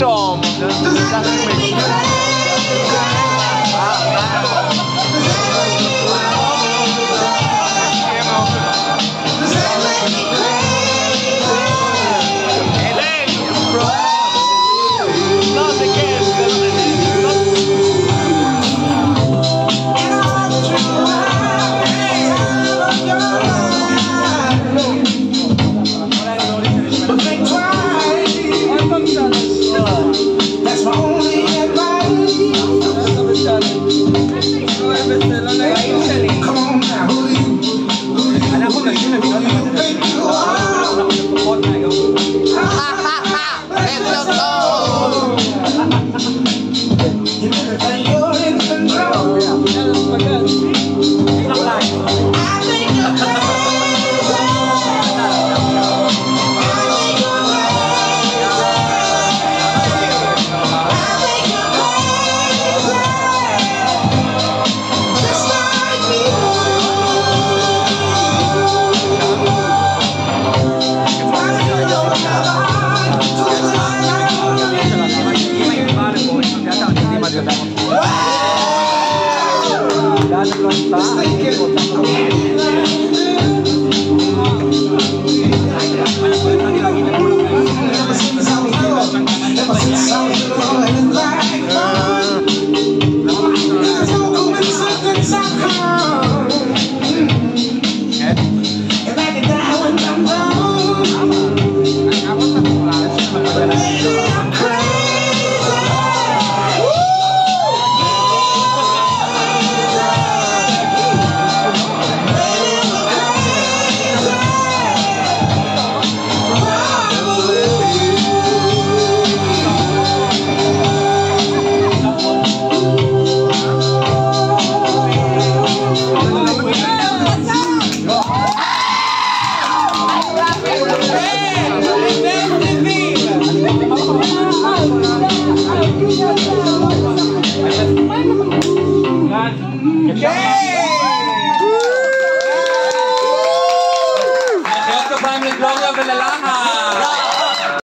Tom. This is Anak ko nag-sinabing ako. you. Ko nag-sinabing ako. Dale, no está. Herzlich willkommen, Lama.